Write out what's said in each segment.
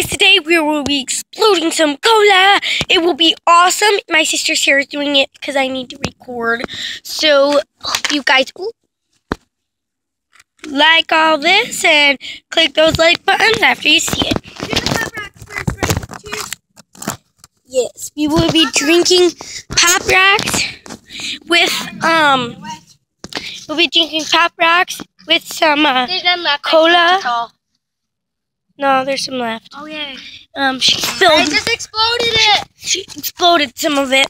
guys, today we will be exploding some cola. It will be awesome. My sister Sarah's doing it because I need to record. So, hope you guys ooh, like all this and click those like buttons after you see it. Yes, we will be drinking pop rocks with um. We'll be drinking pop rocks with some uh, cola. No, there's some left. Oh yeah. Um, she I just exploded it. She exploded some of it.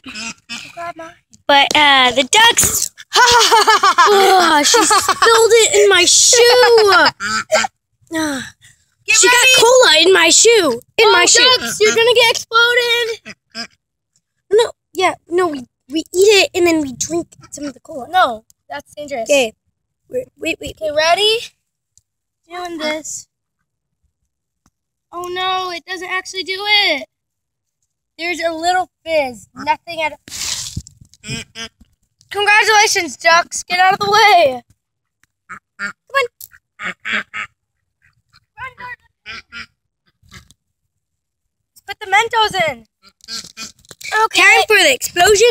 Grab mine. But uh, the ducks. Ugh, she spilled it in my shoe. Ugh. Get she ready. got cola in my shoe. In oh, my shoe. ducks, you're gonna get exploded. No, yeah, no, we we eat it and then we drink some of the cola. No, that's dangerous. Okay. Wait, wait, wait. Okay, ready? Doing this. Oh no, it doesn't actually do it. There's a little fizz. Nothing at. Congratulations, ducks! Get out of the way. Come on. Run, run, run. Let's put the Mentos in. Okay. Time for the explosion.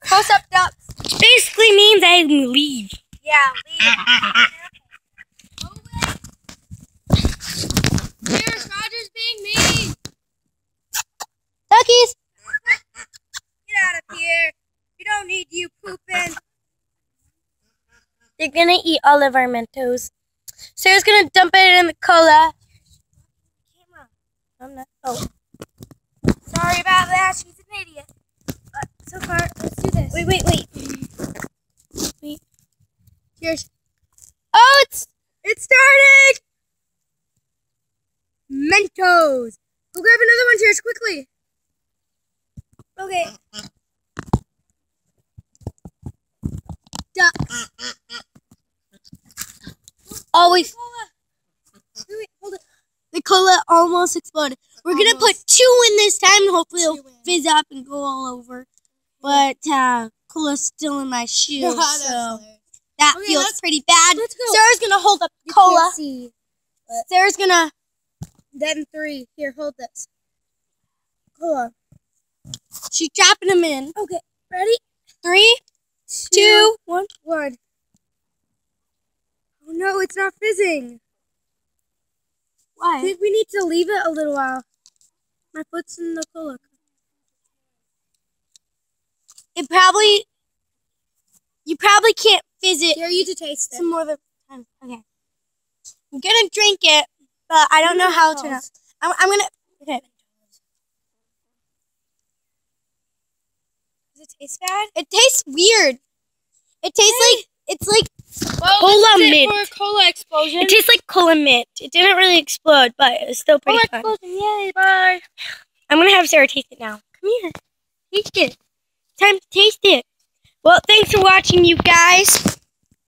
Close up, ducks. Which basically means I can leave. Yeah, leave. Oh, wait. Here's Roger's being mean. Duckies. Get out of here. We don't need you pooping. They're gonna eat all of our Mentos. Sarah's gonna dump it in the cola. I'm not. Oh, Sorry about that. She's an idiot. But so far, let's do this. wait, wait, wait. Wait. Cheers. Oh, it's it started. Mentos. Go grab another one, Cheers, quickly. Okay. Ducks. Always. Wait, wait. The cola almost exploded. We're gonna put two in this time. And hopefully, it'll fizz up and go all over. But uh, cola's still in my shoe, so hilarious. that Okay, feels pretty bad. let's go. Sarah's gonna hold up You cola. see. Sarah's gonna. Then three. Here, hold this. On. She's dropping them in. Okay. Ready? Three, two, one. one. No, it's not fizzing. Why? I think we need to leave it a little while. My foot's in the cola. It probably. You probably can't fizz it Dare you to taste it. some more than time. Okay. I'm gonna drink it, but I don't know how to. Mentos. I'm, I'm gonna. Okay. Does it taste bad? It tastes weird. It tastes like it's like Well, Cola this is it mint. for a cola explosion. it tastes like cola mint. It didn't really explode, but it was still pretty cola fun. explosion. Yay! Bye. I'm gonna have Sarah taste it now. Come here, taste it. Time to taste it. Well, thanks for watching, you guys.